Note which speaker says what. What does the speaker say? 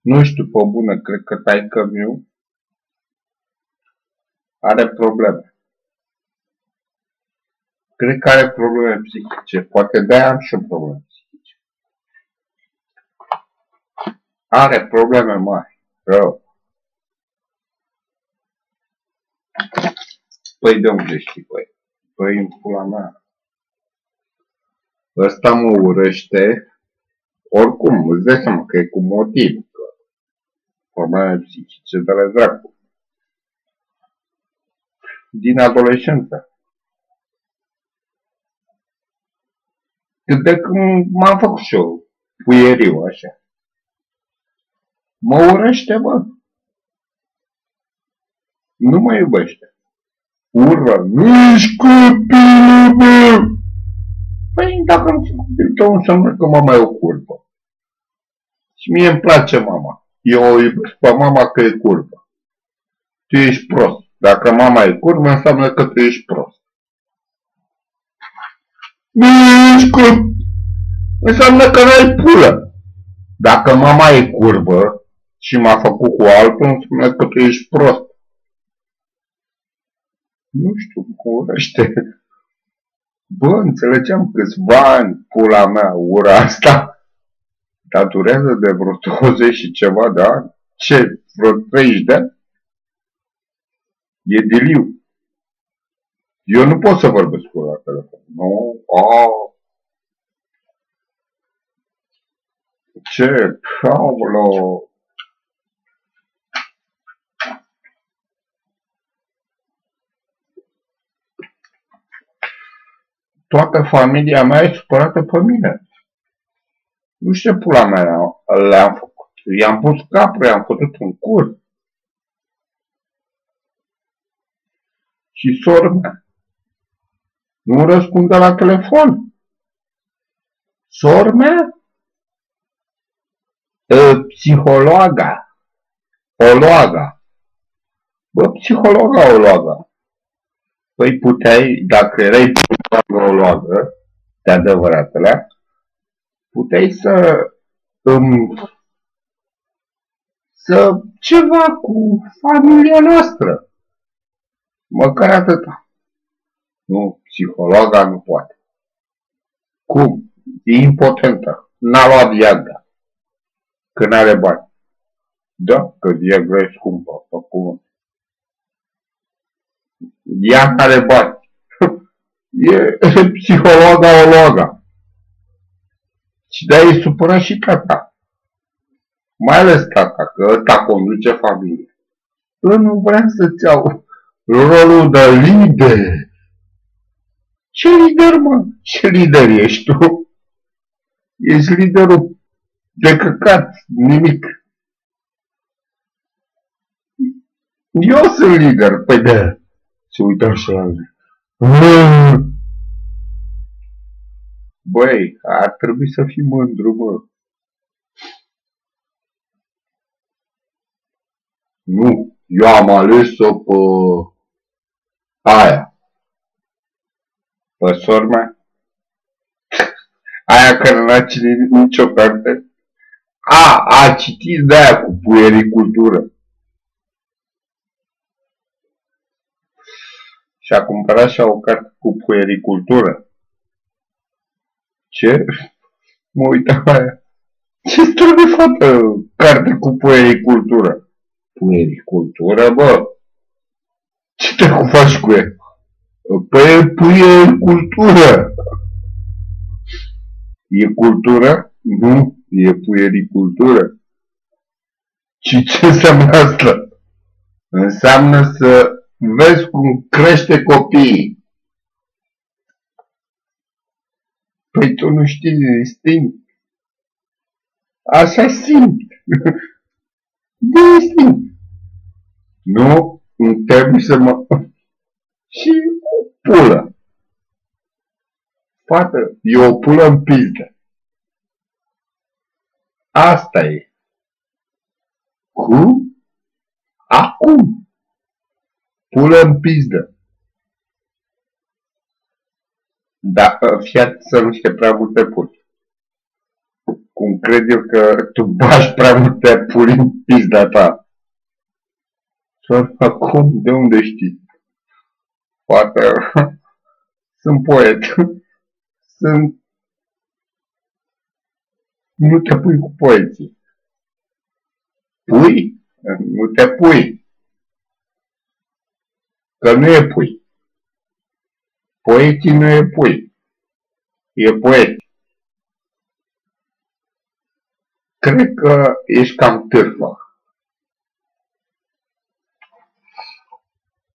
Speaker 1: Nu știu, pe bună, cred că taică miu are probleme. Cred că are probleme psihice. Poate de am și probleme psihice. Are probleme mari. Rău. Păi de unde știi, băi? Păi în pula mea. Ăsta mă urăște. Oricum, îți dai seama că e cu motiv. Că probleme psihice de la dracu. Din adolescență. De când m-am făcut și eu puieriu, așa. Mă urăște, bă. Nu mă iubește. Ură, nu ești copilul meu! Păi dacă nu sunt copil tău, înseamnă că mama e o curvă. Și mie îmi place mama. Eu o iubesc pe mama că e curvă. Tu ești prost. Dacă mama e curvă, înseamnă că tu ești prost. Nu ești curvă. Înseamnă că n-ai pulă. Dacă mama e curvă și m-a făcut cu altul, înseamnă că tu ești prost. Nu știu, cum urăște. Bă, înțelegeam câțiva ani, pula mea, ura asta, dar durează de vreo 20 și ceva de ani. Ce, vreo 30 de ani? E deliu. Eu nu pot să vorbesc cu la telefon. Nu? Oh. Ce? Aolo. toată familia mea e supărată pe mine. Nu știu ce pula mea le-am făcut. I-am pus capul, i-am făcut un cur. Și sora mea nu răspunde la telefon. Sora mea? Psihologa. Oloaga. Bă, psihologa, oloaga. Păi puteai, dacă erai neurologă, de adevăratele, puteai să um, să ceva cu familia noastră. Măcar atâta. Nu, psihologa nu poate. Cum? E impotentă. N-a luat Viagra. Că n-are bani. Da, că Viagra e scumpă. Acum. Ea are bani e psihologa ologa. Și de e supărat și tata. Mai ales tata, că ăsta conduce familia. Eu nu vreau să-ți iau rolul de lider. Ce lider, mă? Ce lider ești tu? Ești liderul de căcat, nimic. Eu sunt lider, păi de se uită așa la mine. Băi, ar trebui să fii mândru, mă. Nu, eu am ales-o pe aia. Pe sormea? Aia care n-a citit nicio carte? A, a citit de aia cu puericultură. și a cumpărat și o carte cu puericultură. Ce? Mă uitam aia. Ce trebuie fată carte cu puericultură? Puericultură, bă? Ce te cu faci cu ea? Păi puericultură. E cultură? Nu, e puericultură. Și ce înseamnă asta? Înseamnă să Vezi cum crește copiii. Păi tu nu știi de instinct. Așa simt. De instinct. Nu, îmi trebuie să mă... Și o pulă. Fată, e o pulă în pizdă. Asta e. Cum? Acum. Pulă în pizdă. Da, fiat să nu știe prea multe puli. cum cred eu că tu bași prea multe puri în pizda ta. Sau acum, de unde știi? Poate, sunt poet, sunt... Nu te pui cu poeții. Pui? Nu te pui. Că nu e pui. Poeții nu e pui. E poet. Cred că ești cam târfă.